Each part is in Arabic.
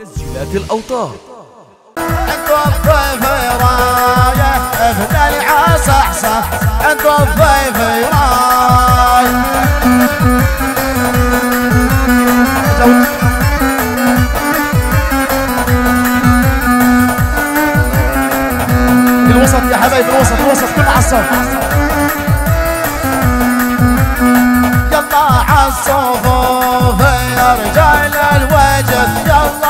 تسجيلات الأوتار. عند الضيف رايه ابن العصحصح عند الضيف رايه الوسط يا حبايب الوسط الوسط كل عصر. يلا عالصفوف يا رجال الوجه يلا.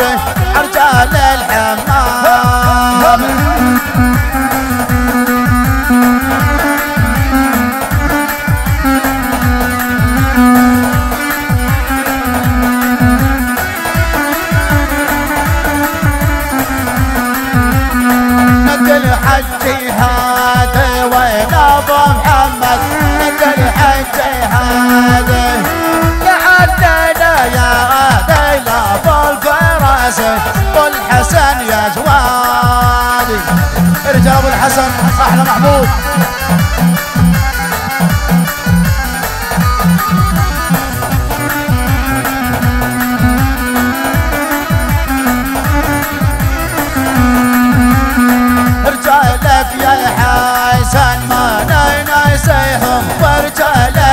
محمود الحسن أحلى محمود رجالك يا الحسن ما ننسيهم ورجالك يا الحسن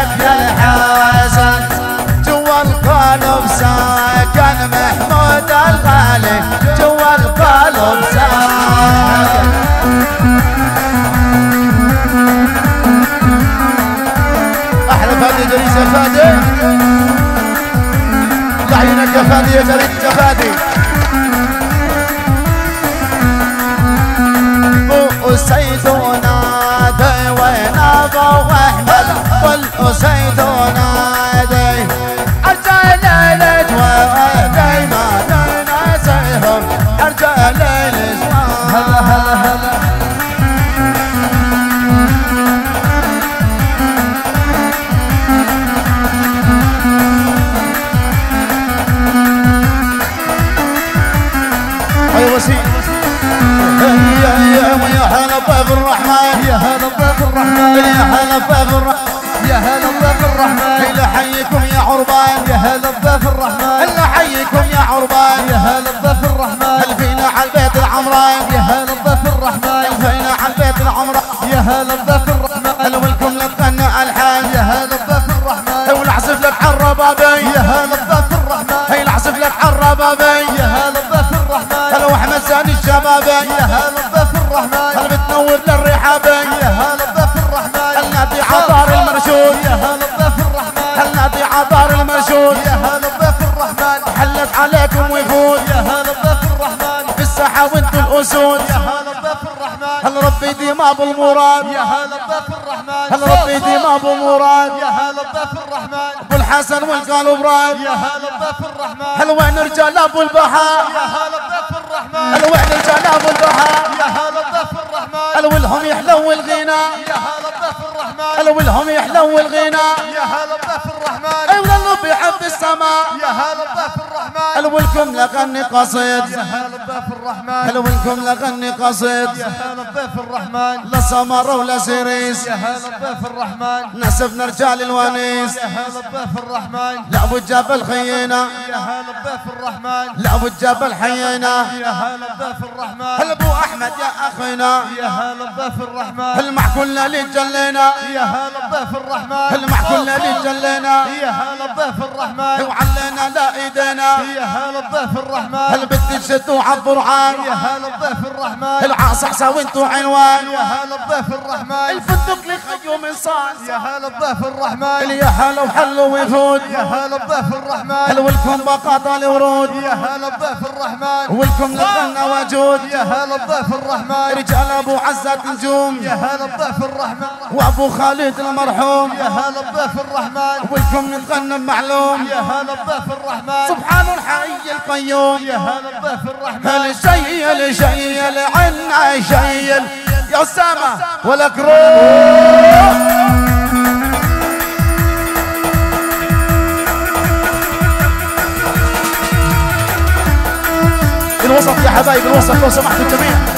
يا فادي لعينك يا فادي يا جريس يا فادي أسيدنا دي وين أبو أحمد قل أسيدنا دي أرجع ليلة ودي ما ننسيهم. أرجع ليلة أي وسيم يا يا يا هلا باب الرحمن. يا هلا بضيف الرحمن. يا هلا باب الرحمن. يا هلا بضيف الرحمن. إلى حيكم يا عربان. يا هلا بضيف الرحمن. إلا حيكم يا عربان. يا هلا بضيف الرحمن. هل فينا على البيت العمران؟ يا هلا بضيف الرحمن. فينا على البيت العمران؟ يا هلا بضيف الاسود يا هلا بضيف الرحمن. هل ربي يديم أبو المراد؟ يا هلا بضيف الرحمن. هل ربي يديم أبو مراد؟ يا هلا بضيف الرحمن. أبو الحسن والقال براد. يا هلا بضيف الرحمن. هل وين رجال ابو البحر يا هلا بضيف الرحمن. هل وين رجال ابو البحر يا هلا بضيف الرحمن. هل ولهم يحلو الغنى؟ يا هلا بضيف الرحمن هل ولهم يحلو الغنى يا هلا بضيف الرحمن اي ولا بيحب السماء يا هلا بضيف الرحمن هل ولكم لغني قصيد يا هلا بضيف الرحمن هل ولكم لغني قصيد يا هلا بضيف الرحمن لا سمر ولا سيريس يا هلا بضيف الرحمن نسفنا رجال الونيس يا هلا بضيف الرحمن لعبوا الجبل خينا يا هلا بضيف الرحمن لعبوا الجبل حيينا يا هلا بضيف الرحمن هل ابو احمد يا اخينا يا هلا بضيف الرحمن هل مع كل جلينا يا هلا بضيف الرحمن هل مع كل اللي جلينا يا هلا بضيف الرحمن وعلينا لا ايدينا يا هلا بضيف الرحمن تشدوا عبر عن يا هلا بضيف الرحمن هل عاصح وانتو عنوان يا هلا بضيف الرحمن الفندق لخيوم انصان يا هلا بضيف الرحمن يا هلا وحلوا ويفود يا هلا بضيف الرحمن ولكم بقاطع الورود يا هلا بضيف الرحمن ولكم لغنا وجود يا هلا بضيف الرحمن رجال ابو عزة نجوم يا هلا بضيف الرحمن وابو خالد المرحوم. يا هلا بضيف الرحمن. ولكم نتغنى معلوم. يا هلا بضيف الرحمن. سبحان الحي القيوم. يا هلا بضيف الرحمن. هل شيل شيل عنا شيل يا أسامة ولك روح الوسط يا حبايب الوسط لو سمحتوا الجميع.